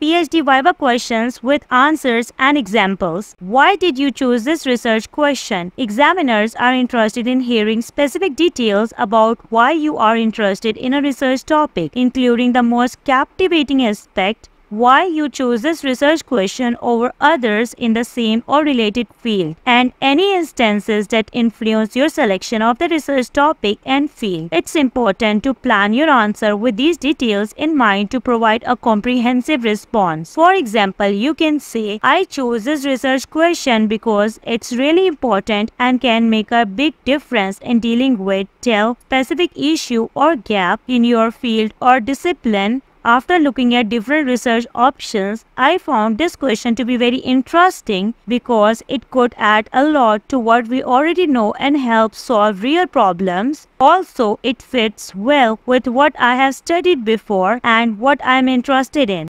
PhD Viva questions with answers and examples. Why did you choose this research question? Examiners are interested in hearing specific details about why you are interested in a research topic, including the most captivating aspect why you chose this research question over others in the same or related field and any instances that influence your selection of the research topic and field. It's important to plan your answer with these details in mind to provide a comprehensive response. For example, you can say, I chose this research question because it's really important and can make a big difference in dealing with tell specific issue or gap in your field or discipline after looking at different research options, I found this question to be very interesting because it could add a lot to what we already know and help solve real problems. Also, it fits well with what I have studied before and what I am interested in.